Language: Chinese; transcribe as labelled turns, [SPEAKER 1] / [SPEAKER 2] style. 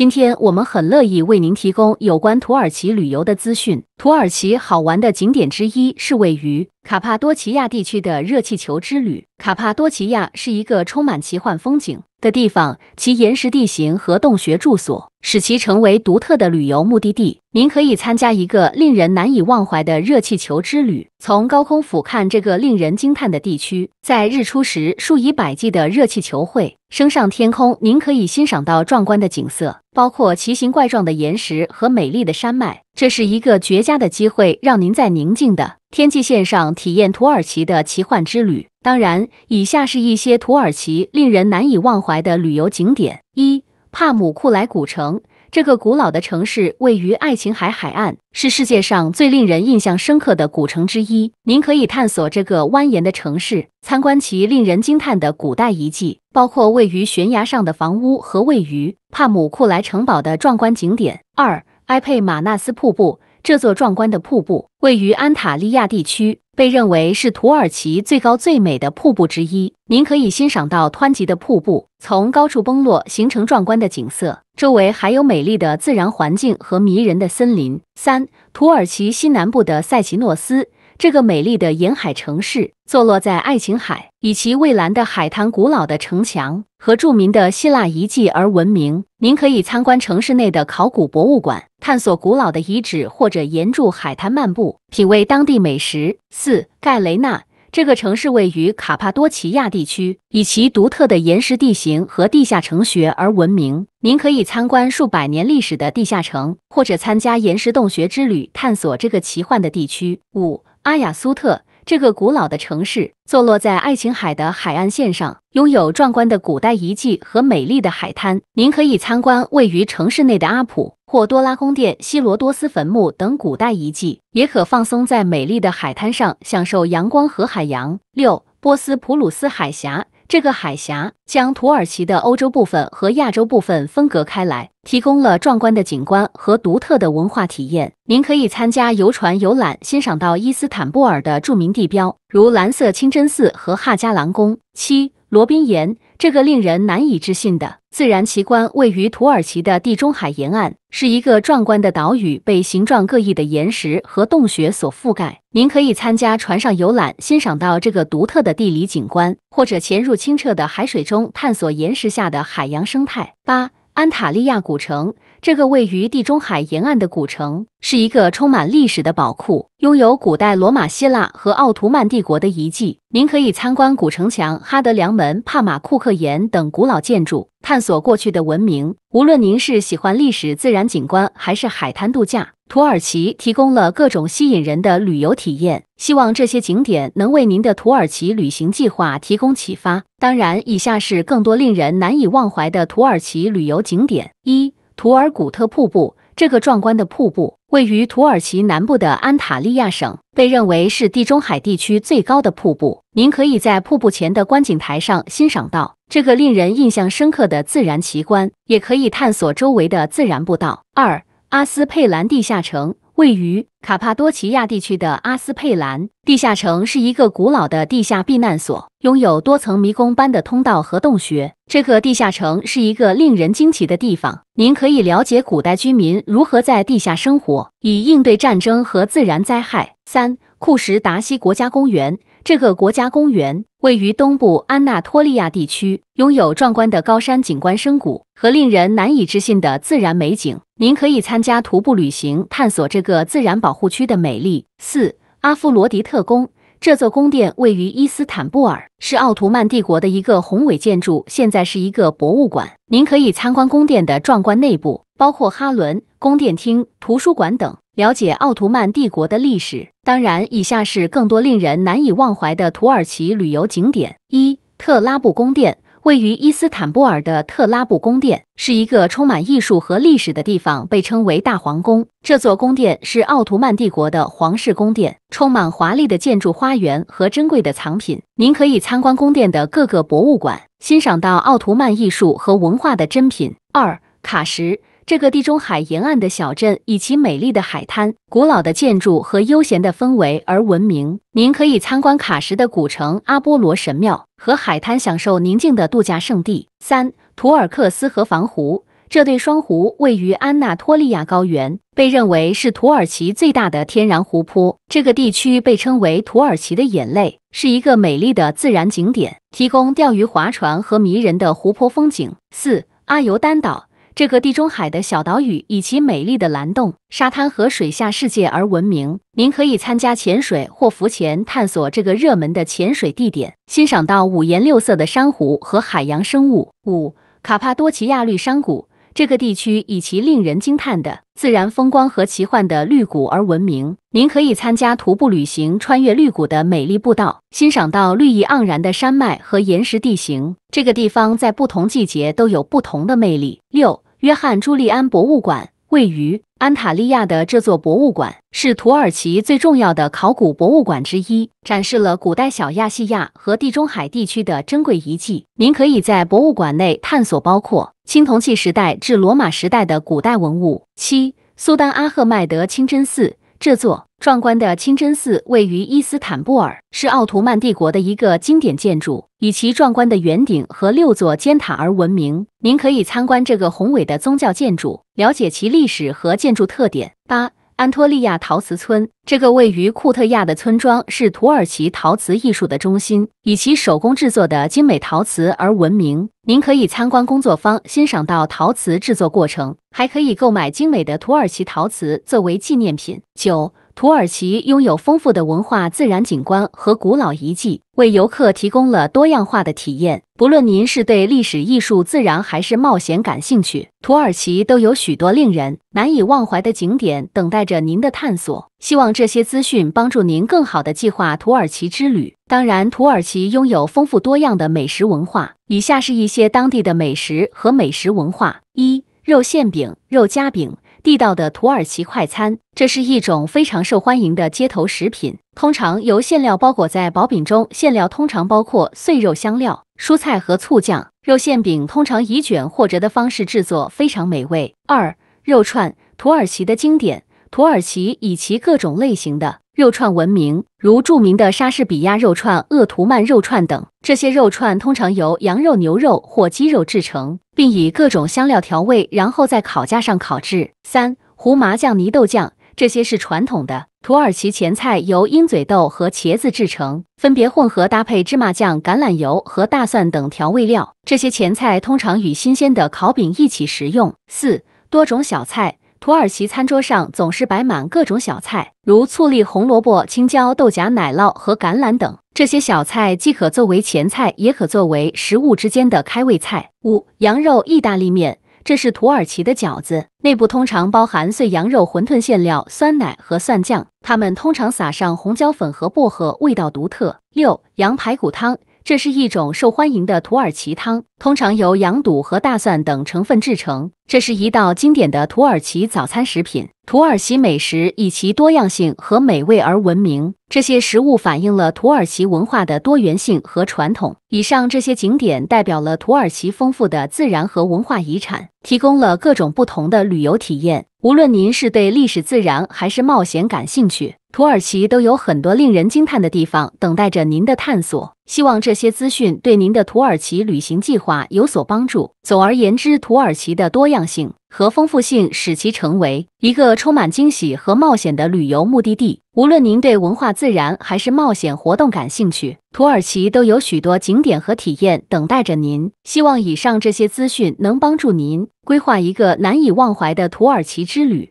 [SPEAKER 1] 今天我们很乐意为您提供有关土耳其旅游的资讯。土耳其好玩的景点之一是位于卡帕多奇亚地区的热气球之旅。卡帕多奇亚是一个充满奇幻风景的地方，其岩石地形和洞穴住所使其成为独特的旅游目的地。您可以参加一个令人难以忘怀的热气球之旅，从高空俯瞰这个令人惊叹的地区。在日出时，数以百计的热气球会升上天空，您可以欣赏到壮观的景色，包括奇形怪状的岩石和美丽的山脉。这是一个绝佳的机会，让您在宁静的天际线上体验土耳其的奇幻之旅。当然，以下是一些土耳其令人难以忘怀的旅游景点：一、帕姆库莱古城。这个古老的城市位于爱琴海海岸，是世界上最令人印象深刻的古城之一。您可以探索这个蜿蜒的城市，参观其令人惊叹的古代遗迹，包括位于悬崖上的房屋和位于帕姆库莱城堡的壮观景点。二、埃佩马纳斯瀑布。这座壮观的瀑布位于安塔利亚地区，被认为是土耳其最高最美的瀑布之一。您可以欣赏到湍急的瀑布从高处崩落，形成壮观的景色。周围还有美丽的自然环境和迷人的森林。三、土耳其西南部的塞奇诺斯。这个美丽的沿海城市坐落在爱琴海，以其蔚蓝的海滩、古老的城墙和著名的希腊遗迹而闻名。您可以参观城市内的考古博物馆，探索古老的遗址，或者沿著海滩漫步，品味当地美食。四、盖雷纳。这个城市位于卡帕多奇亚地区，以其独特的岩石地形和地下城穴而闻名。您可以参观数百年历史的地下城，或者参加岩石洞穴之旅，探索这个奇幻的地区。五、阿亚苏特。这个古老的城市坐落在爱琴海的海岸线上，拥有壮观的古代遗迹和美丽的海滩。您可以参观位于城市内的阿普或多拉宫殿、希罗多斯坟墓等古代遗迹，也可放松在美丽的海滩上，享受阳光和海洋。六、波斯普鲁斯海峡。这个海峡将土耳其的欧洲部分和亚洲部分分隔开来，提供了壮观的景观和独特的文化体验。您可以参加游船游览，欣赏到伊斯坦布尔的著名地标，如蓝色清真寺和哈加兰宫。七。罗宾岩这个令人难以置信的自然奇观位于土耳其的地中海沿岸，是一个壮观的岛屿，被形状各异的岩石和洞穴所覆盖。您可以参加船上游览，欣赏到这个独特的地理景观，或者潜入清澈的海水中，探索岩石下的海洋生态。八。安塔利亚古城，这个位于地中海沿岸的古城，是一个充满历史的宝库，拥有古代罗马、希腊和奥图曼帝国的遗迹。您可以参观古城墙、哈德良门、帕马库克岩等古老建筑，探索过去的文明。无论您是喜欢历史、自然景观，还是海滩度假，土耳其提供了各种吸引人的旅游体验。希望这些景点能为您的土耳其旅行计划提供启发。当然，以下是更多令人难以忘怀的土耳其旅游景点：一、图尔古特瀑布。这个壮观的瀑布位于土耳其南部的安塔利亚省，被认为是地中海地区最高的瀑布。您可以在瀑布前的观景台上欣赏到这个令人印象深刻的自然奇观，也可以探索周围的自然步道。二、阿斯佩兰地下城。位于卡帕多奇亚地区的阿斯佩兰地下城是一个古老的地下避难所，拥有多层迷宫般的通道和洞穴。这个地下城是一个令人惊奇的地方，您可以了解古代居民如何在地下生活，以应对战争和自然灾害。三、库什达西国家公园。这个国家公园位于东部安纳托利亚地区，拥有壮观的高山景观深谷和令人难以置信的自然美景。您可以参加徒步旅行，探索这个自然保护区的美丽。四、阿夫罗狄特宫。这座宫殿位于伊斯坦布尔，是奥图曼帝国的一个宏伟建筑，现在是一个博物馆。您可以参观宫殿的壮观内部，包括哈伦宫殿厅、图书馆等，了解奥图曼帝国的历史。当然，以下是更多令人难以忘怀的土耳其旅游景点：一、特拉布宫殿。位于伊斯坦布尔的特拉布宫殿是一个充满艺术和历史的地方，被称为大皇宫。这座宫殿是奥图曼帝国的皇室宫殿，充满华丽的建筑花园和珍贵的藏品。您可以参观宫殿的各个博物馆，欣赏到奥图曼艺术和文化的珍品。二卡什。这个地中海沿岸的小镇以其美丽的海滩、古老的建筑和悠闲的氛围而闻名。您可以参观卡什的古城阿波罗神庙和海滩，享受宁静的度假胜地。三、图尔克斯河防湖。这对双湖位于安纳托利亚高原，被认为是土耳其最大的天然湖泊。这个地区被称为土耳其的眼泪，是一个美丽的自然景点，提供钓鱼、划船和迷人的湖泊风景。四、阿尤丹岛。这个地中海的小岛屿以其美丽的蓝洞、沙滩和水下世界而闻名。您可以参加潜水或浮潜，探索这个热门的潜水地点，欣赏到五颜六色的珊瑚和海洋生物。五、卡帕多奇亚绿山谷。这个地区以其令人惊叹的自然风光和奇幻的绿谷而闻名。您可以参加徒步旅行，穿越绿谷的美丽步道，欣赏到绿意盎然的山脉和岩石地形。这个地方在不同季节都有不同的魅力。六。约翰·朱利安博物馆位于安塔利亚的这座博物馆是土耳其最重要的考古博物馆之一，展示了古代小亚细亚和地中海地区的珍贵遗迹。您可以在博物馆内探索包括青铜器时代至罗马时代的古代文物。七、苏丹阿赫迈德清真寺这座。壮观的清真寺位于伊斯坦布尔，是奥图曼帝国的一个经典建筑，以其壮观的圆顶和六座尖塔而闻名。您可以参观这个宏伟的宗教建筑，了解其历史和建筑特点。八、安托利亚陶瓷村，这个位于库特亚的村庄是土耳其陶瓷艺术的中心，以其手工制作的精美陶瓷而闻名。您可以参观工作坊，欣赏到陶瓷制作过程，还可以购买精美的土耳其陶瓷作为纪念品。九。土耳其拥有丰富的文化、自然景观和古老遗迹，为游客提供了多样化的体验。不论您是对历史、艺术、自然还是冒险感兴趣，土耳其都有许多令人难以忘怀的景点等待着您的探索。希望这些资讯帮助您更好地计划土耳其之旅。当然，土耳其拥有丰富多样的美食文化。以下是一些当地的美食和美食文化：一、肉馅饼、肉夹饼。地道的土耳其快餐，这是一种非常受欢迎的街头食品，通常由馅料包裹在薄饼中。馅料通常包括碎肉、香料、蔬菜和醋酱。肉馅饼通常以卷或折的方式制作，非常美味。二、肉串，土耳其的经典。土耳其以其各种类型的肉串闻名，如著名的莎士比亚肉串、鄂图曼肉串等。这些肉串通常由羊肉、牛肉或鸡肉制成。并以各种香料调味，然后在烤架上烤制。三、胡麻酱、泥豆酱，这些是传统的土耳其前菜，由鹰嘴豆和茄子制成，分别混合搭配芝麻酱、橄榄油和大蒜等调味料。这些前菜通常与新鲜的烤饼一起食用。四、多种小菜。土耳其餐桌上总是摆满各种小菜，如醋栗、红萝卜、青椒、豆荚、奶酪和橄榄等。这些小菜既可作为前菜，也可作为食物之间的开胃菜。五、羊肉意大利面，这是土耳其的饺子，内部通常包含碎羊肉、馄饨馅料、酸奶和蒜酱，它们通常撒上红椒粉和薄荷，味道独特。六、羊排骨汤。这是一种受欢迎的土耳其汤，通常由羊肚和大蒜等成分制成。这是一道经典的土耳其早餐食品。土耳其美食以其多样性和美味而闻名，这些食物反映了土耳其文化的多元性和传统。以上这些景点代表了土耳其丰富的自然和文化遗产，提供了各种不同的旅游体验。无论您是对历史、自然还是冒险感兴趣，土耳其都有很多令人惊叹的地方等待着您的探索。希望这些资讯对您的土耳其旅行计划有所帮助。总而言之，土耳其的多样性。和丰富性使其成为一个充满惊喜和冒险的旅游目的地。无论您对文化、自然还是冒险活动感兴趣，土耳其都有许多景点和体验等待着您。希望以上这些资讯能帮助您规划一个难以忘怀的土耳其之旅。